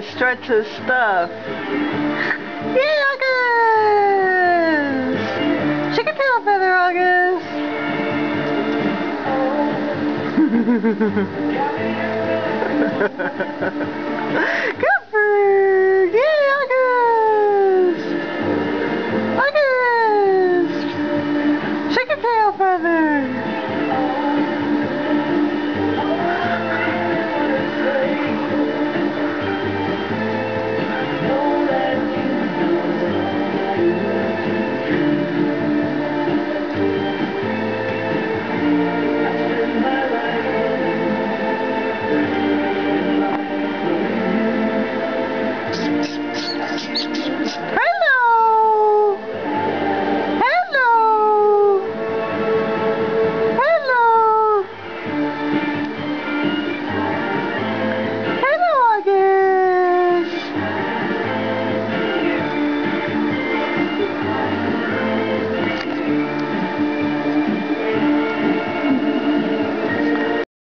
head, stretch his stuff. Yay, August! Chicken tail feather, August! Good bird! Yay, August! August! Chicken tail feather!